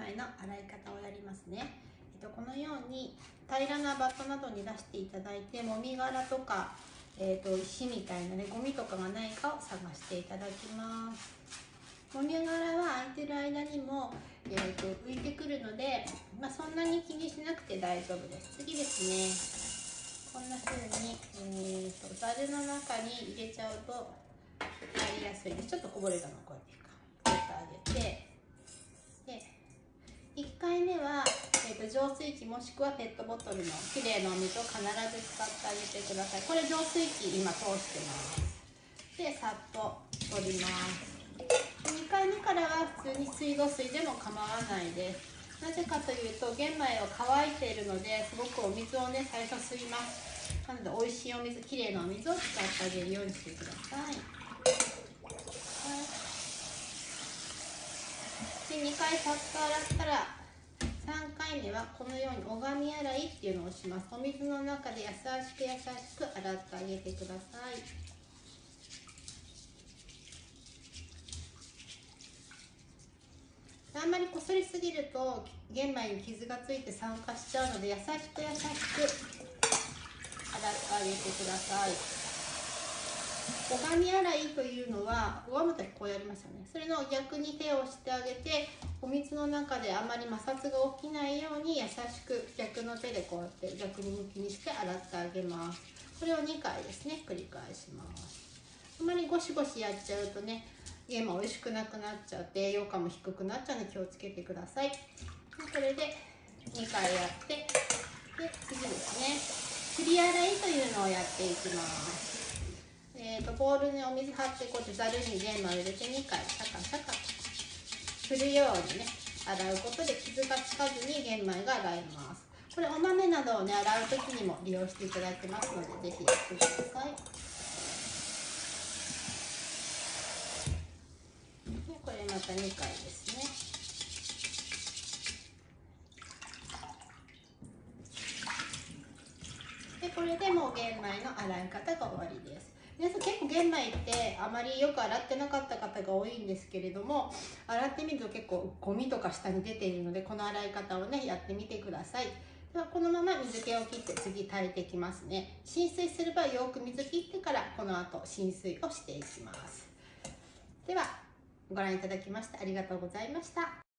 米の洗い方をやりますね、えっと、このように平らなバットなどに出していただいてもみ殻とか、えっと、石みたいなねゴミとかがないかを探していただきます。もみ殻は空いてる間にも、えーと、浮いてくるので、まあ、そんなに気にしなくて大丈夫です。次ですね。こんな風に、えーと、ざるの中に入れちゃうと入りやすいです。ちょっとこぼれが残る回目は、えーと、浄水器もしくはペットボトルのきれいなお水を必ず使ってあげてください。これ浄水器今通してます。でさっと取ります。2回目からは普通に水道水でも構わないです。なぜかというと玄米は乾いているのですごくお水をね最初吸います。なので美味しいお水きれいなお水を使ってあげるようにしてください、はい、で2回さっと洗ったら回目はこのように拝み洗いっていうのをします。お水の中で優しく優しく洗ってあげてください。あんまりこすりすぎると玄米に傷がついて酸化しちゃうので優しく優しく洗ってあげてください。拝み洗いというのは拝む時こうやりますよね。それの逆に手をしてあげてお水の中であまり摩擦が起きないように優しく逆の手でこうやって逆に向きにして洗ってあげます。これを2回ですね繰り返します。あまりゴシゴシやっちゃうとね玄米美味しくなくなっちゃって栄養価も低くなっちゃうので気をつけてください。これで2回やってで次ですね。振り洗いというのをやっていきます。ーと、ボウルにお水張ってこうやってざるに玄米を入れて2回シャカシャカ。振るようにね洗うことで傷がつかずに玄米が洗えます。これお豆などをね洗う時にも利用していただけますので是非やってください。これまた2回ですね。でこれでもう玄米の洗い方が終わりです。皆さん結構玄米ってあまりよく洗ってなかった方が多いんですけれども洗ってみると結構ゴミとか下に出ているのでこの洗い方をねやってみてください。ではこのまま水気を切って次炊いていきますね。浸水する場合よく水切ってからこの後浸水をしていきます。ではご覧いただきましてありがとうございました。